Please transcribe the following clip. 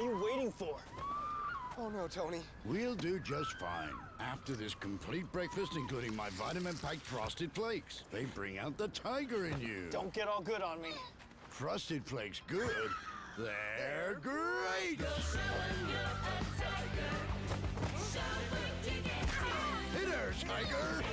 What are you waiting for? Oh no, Tony. We'll do just fine. After this complete breakfast, including my vitamin-packed Frosted Flakes. They bring out the tiger in you. Don't get all good on me. Frosted Flakes good? They're great! Hit there, tiger!